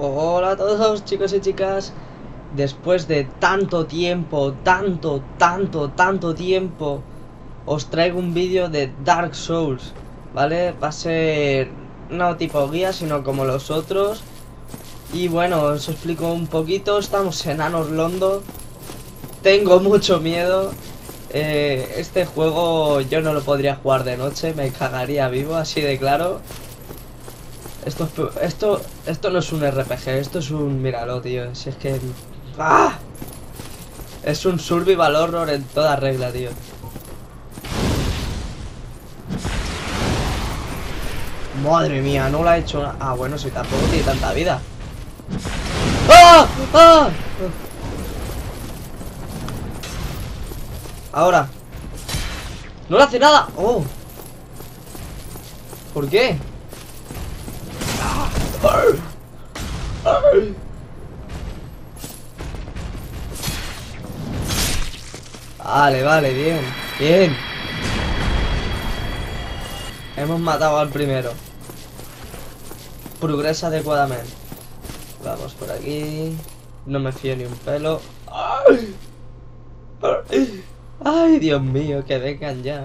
Hola a todos chicos y chicas. Después de tanto tiempo, tanto, tanto, tanto tiempo Os traigo un vídeo de Dark Souls ¿Vale? Va a ser no tipo guía, sino como los otros. Y bueno, os explico un poquito. Estamos en Anor Londo. Tengo mucho miedo. Eh, Este juego yo no lo podría jugar de noche Me cagaría vivo, así de claro esto, esto, esto no es un RPG, esto es un... Míralo, tío, si es que... ¡Ah! Es un survival horror en toda regla, tío. Madre mía, no la ha hecho... Ah, bueno, si tampoco tiene tanta vida. ¡Ah! ¡Ah! Ahora. ¡No le hace nada! ¡Oh! ¿Por qué? Vale, vale, bien, bien. Hemos matado al primero. Progresa adecuadamente. Vamos por aquí. No me fío ni un pelo. ¡Ay! ¡Ay, Dios mío! Que vengan ya.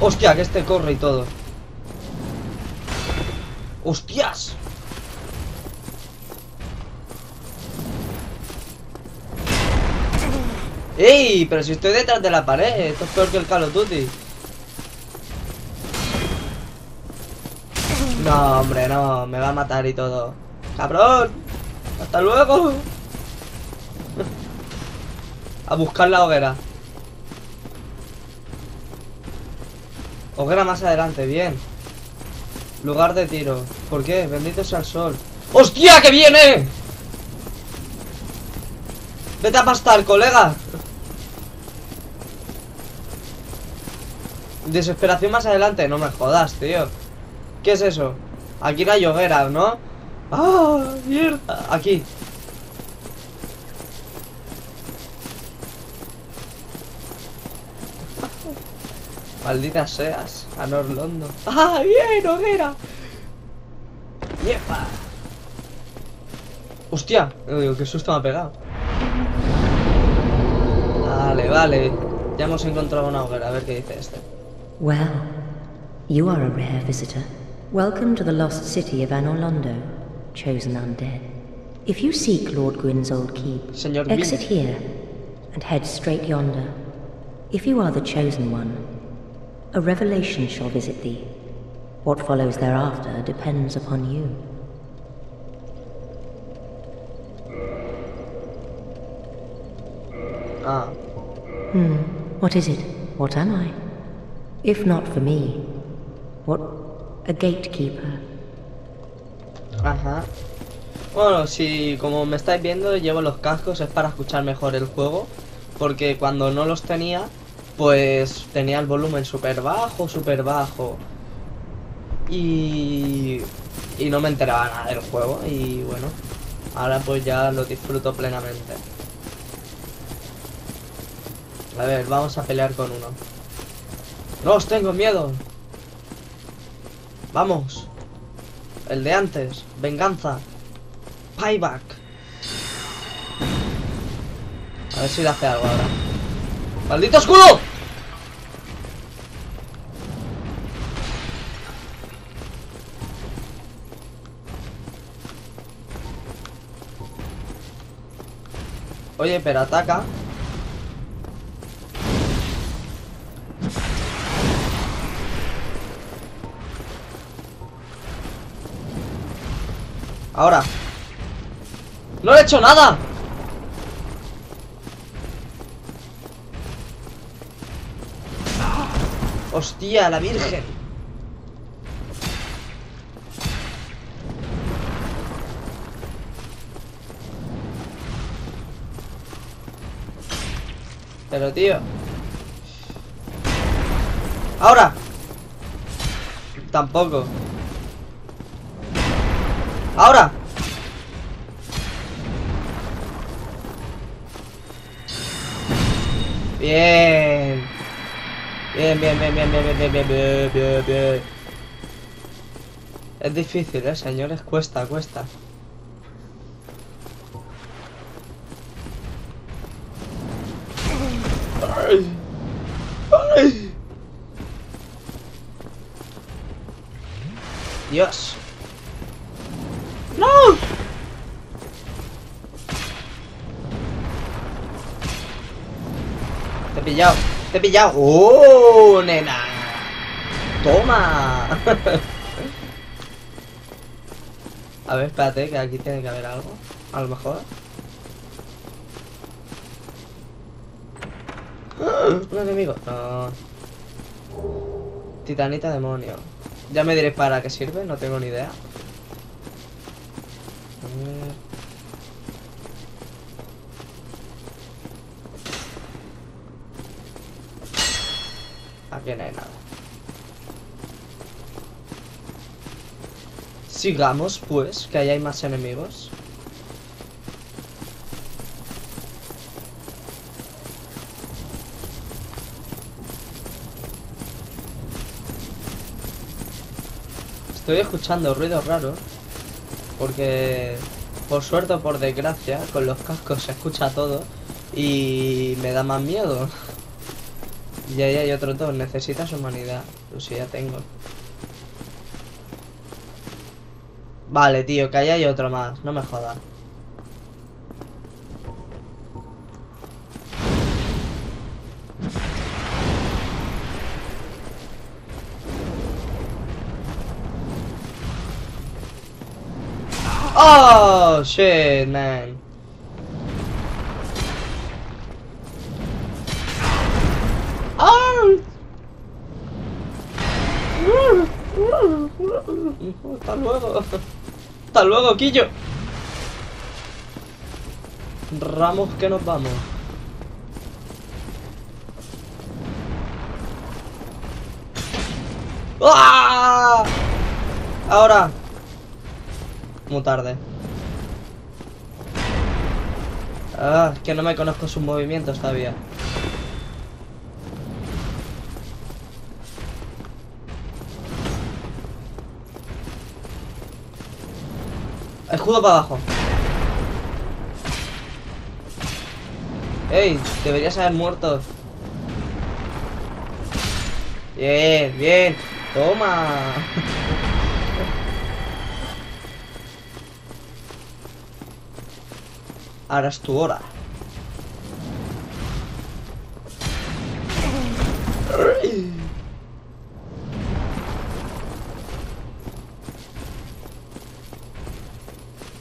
¡Hostia! Que este corre y todo. ¡Hostias! ¡Ey! Pero si estoy detrás de la pared Esto es peor que el Call of Duty No, hombre, no Me va a matar y todo ¡Cabrón! ¡Hasta luego! A buscar la hoguera Hoguera más adelante, bien Lugar de tiro. ¿Por qué? Bendito sea el sol. ¡Hostia, que viene! Vete a pastar, colega. Desesperación más adelante. No me jodas, tío. ¿Qué es eso? Aquí la hoguera, ¿no? ¡Ah! ¡Mierda! Aquí. Maldita seas, Anor Londo. ¡Ah, bien, hoguera! ¡Yepa! ¡Hostia! Digo, qué susto me ha pegado. Vale, vale. Ya hemos encontrado una hoguera. A ver qué dice este. Well, you are a rare visitor. Welcome to the lost city of Anor Londo, chosen undead. If you seek Lord Gwyn's old keep, Señor exit here and head straight yonder. If you are the chosen one, a revelation shall visit thee. What follows thereafter depends upon you. Ah. Hmm. What is it? What am I? If not for me, what? A gatekeeper. Ajá. Bueno, si como me estáis viendo llevo los cascos es para escuchar mejor el juego. Porque cuando no los tenía pues tenía el volumen súper bajo, súper bajo. Y, y no me enteraba nada del juego. Y bueno, ahora pues ya lo disfruto plenamente. A ver, vamos a pelear con uno. ¡No os tengo miedo! ¡Vamos! El de antes. Venganza. Payback. A ver si le hace algo ahora. ¡Maldito escudo! Oye, pero ataca. Ahora. ¡No he hecho nada! ¡Hostia, la virgen! Pero tío ¡Ahora! Tampoco ¡Ahora! Bien Bien, bien, bien, bien, bien, bien, bien, bien, bien, bien, bien. Es difícil, eh, señores, cuesta, cuesta. Dios. ¡No! Te he pillado, te he pillado. ¡Oh, nena! ¡Toma! A ver, espérate, que aquí tiene que haber algo. A lo mejor. Un enemigo. No. Titanita demonio. Ya me diré para qué sirve, no tengo ni idea. A ver. Aquí no hay nada. Sigamos, pues, que ahí hay más enemigos. Estoy escuchando ruidos raros. Porque, por suerte o por desgracia, con los cascos se escucha todo. Y me da más miedo. Y ahí hay otro dos. Necesitas humanidad. Pues sí, ya tengo. Vale, tío, que ahí hay otro más. No me jodas. Oh, shit, man. Oh. Hasta luego. Hasta luego, Quillo. Ramos que nos vamos. ¡Ah! Ahora. Muy tarde. Ah, que no me conozco sus movimientos todavía. Escudo para abajo. ¡Ey! Deberías haber muerto. Bien, bien. Toma. Ahora es tu hora.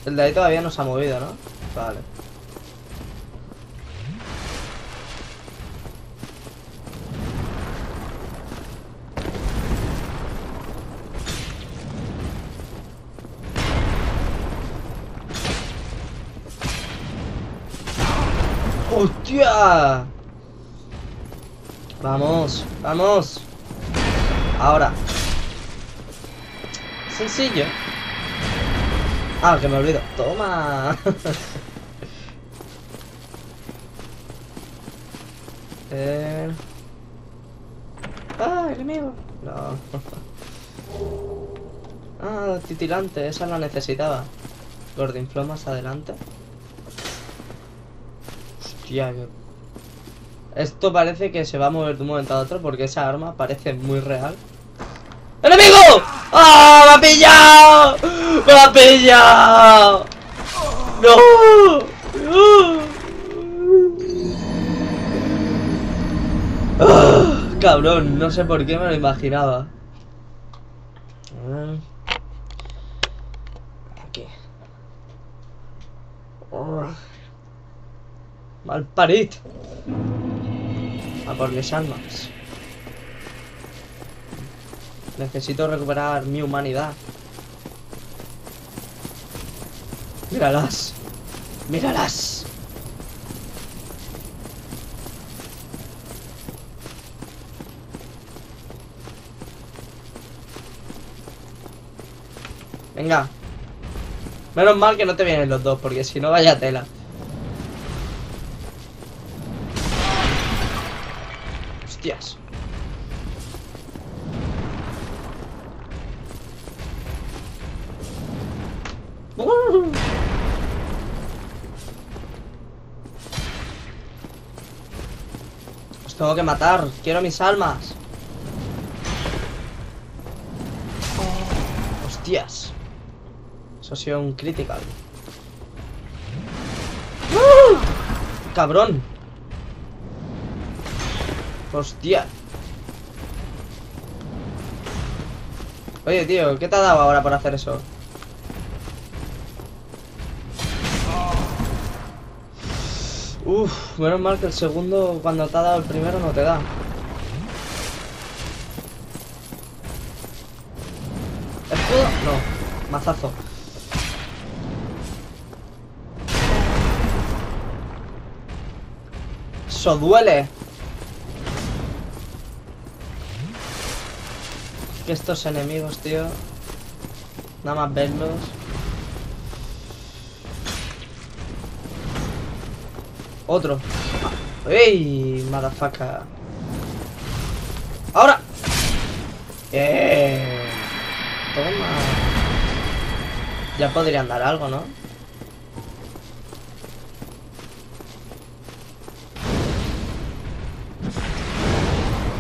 El de ahí todavía no se ha movido, ¿no? Vale. ¡Hostia! Vamos, vamos. Ahora. Sencillo. Ah, que me olvido. Toma. eh... Ah, enemigo. No. ah, titilante, esa la necesitaba. Gordinflow más adelante. Hostia, que... Esto parece que se va a mover de un momento a otro porque esa arma parece muy real. ¡Enemigo! ¡Ah! ¡Me ha pillado! ¡Me ha pillado! ¡No! Ah, cabrón, no sé por qué me lo imaginaba. Aquí. Oh. Mal parit. A por mis almas. Necesito recuperar mi humanidad. Míralas. Míralas. Venga. Menos mal que no te vienen los dos, porque si no vaya tela. hostias. Os tengo que matar. Quiero mis almas. Hostias. Eso ha sido un critical. Cabrón. Hostia. Oye, tío, ¿qué te ha dado ahora por hacer eso? Uf, menos mal que el segundo cuando te ha dado el primero no te da. ¿Escudo? No, mazazo. Eso duele. Que estos enemigos, tío. Nada más verlos. Otro. ¡Ey! Motherfucker. ¡Ahora! ¡Eh! Toma. Ya podrían dar algo, ¿no?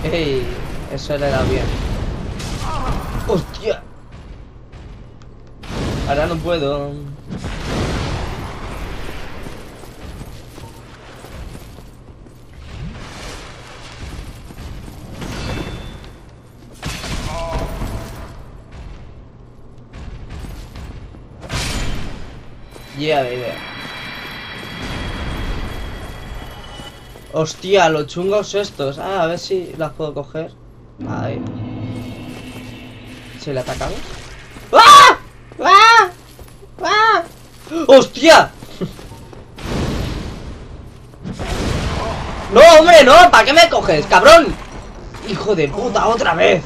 ¡Ey! Eso le da bien. ¡Hostia! Ahora no puedo. Yeah, baby. Hostia, los chungos estos. Ah, a ver si las puedo coger. Ahí. Si le atacamos. ¡Ah! ¡Ah! ¡Ah! ¡Hostia! No, hombre, no, ¿para qué me coges, cabrón? Hijo de puta, otra vez.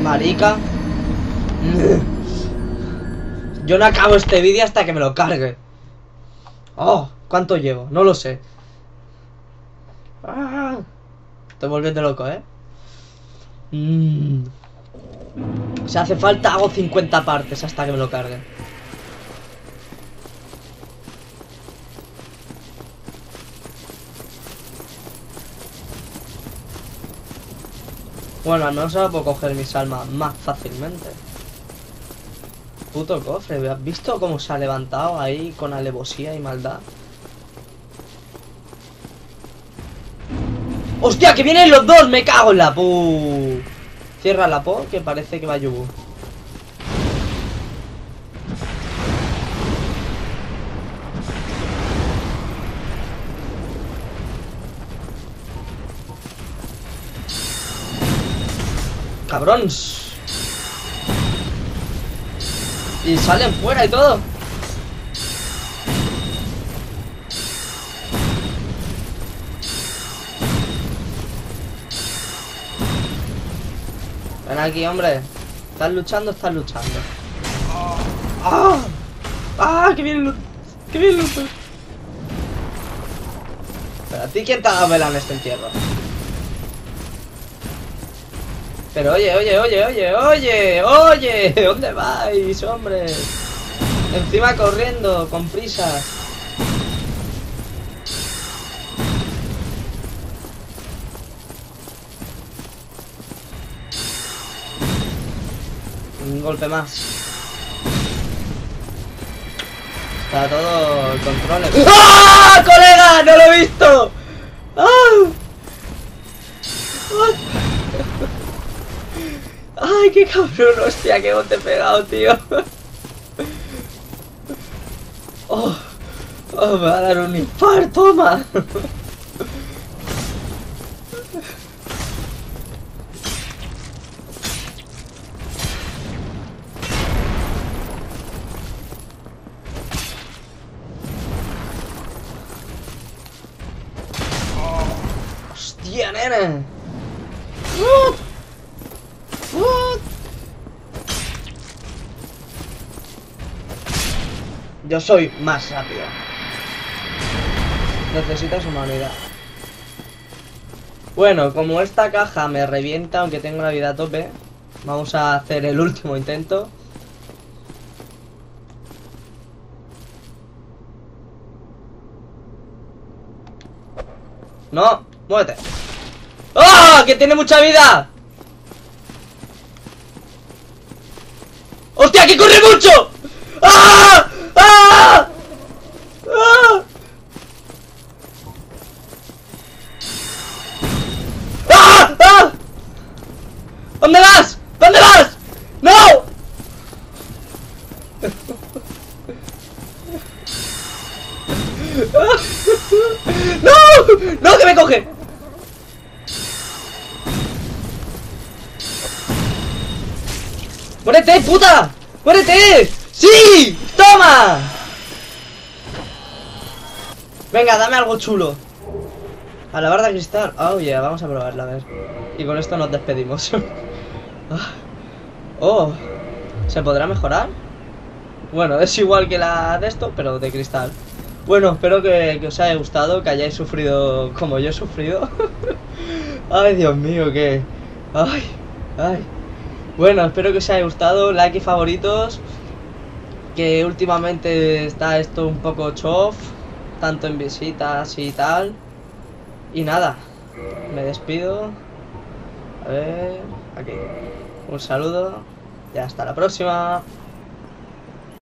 Marica. Yo no acabo este vídeo hasta que me lo cargue. Oh, ¿cuánto llevo? No lo sé. Ah, estoy volviendo loco, ¿eh? Mm. Si hace falta hago 50 partes hasta que me lo cargue. Bueno, al menos puedo coger mis almas más fácilmente. Puto cofre, ¿has visto cómo se ha levantado ahí con alevosía y maldad? ¡Hostia, que vienen los dos! ¡Me cago en la pu! Cierra la po, que parece que va a Yubu. Cabrons. Y salen fuera y todo. Ven aquí, hombre. ¿Estás luchando? Estás luchando. ¡Ah! ¡Ah! ¡Qué bien! ¡Qué bien lucho! Pero a ti, ¿quién te ha dado vela en este entierro? Pero oye, oye, oye, oye, oye, oye, ¿dónde vais, hombre? Encima corriendo, con prisas. Un golpe más. Está todo el control. ¡Ah! ¡Colega! ¡No lo he visto! ¡Ah! ¡Ay, qué cabrón! ¡Hostia, qué bote pegado, tío! ¡Oh! ¡Oh, me va a dar un infarto, toma! Yo soy más rápido. Necesitas humanidad. Bueno, como esta caja me revienta, aunque tengo la vida a tope, vamos a hacer el último intento. ¡No! ¡Muévete! ¡Ah! ¡Que tiene mucha vida! ¡Hostia, que corre mucho! ¡Ah! ¡Ah! ¡Ah! ¡Ah! ¡Ah! ¿Dónde vas? ¿Dónde vas? ¡No! ¡No! ¡No, que me coge! ¡Muérete, puta! ¡Muérete! ¡Sí! ¡Toma! Venga, dame algo chulo. A la barra de cristal. Oh, yeah, vamos a probarla, a ver. Y con esto nos despedimos. Ah. oh, ¿se podrá mejorar? Bueno, es igual que la de esto, pero de cristal. Bueno, espero que, que os haya gustado, que hayáis sufrido como yo he sufrido. ay, Dios mío, que... Ay, ay. Bueno, espero que os haya gustado, like y favoritos. Que últimamente está esto un poco chof, tanto en visitas y tal. Y nada, me despido. A ver, aquí. Un saludo y hasta la próxima.